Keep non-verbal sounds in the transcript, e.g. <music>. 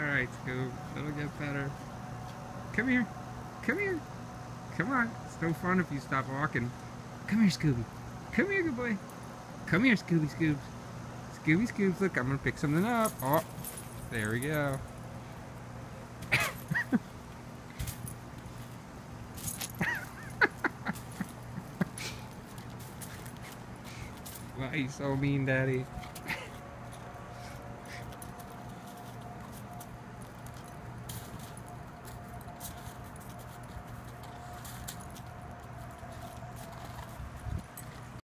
Alright, Scoob. It'll get better. Come here. Come here. Come on. It's no fun if you stop walking. Come here, Scooby. Come here, good boy. Come here, Scooby Scoobs. Scooby Scoobs, look, I'm gonna pick something up. Oh, there we go. <laughs> Why are you so mean, Daddy?